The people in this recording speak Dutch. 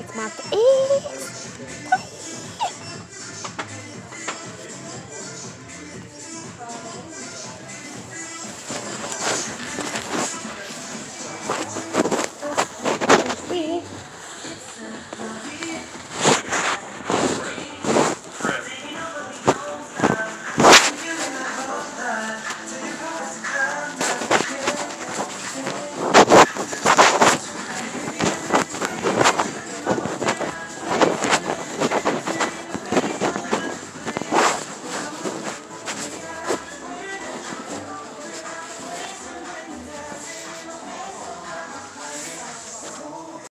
Ik maak één.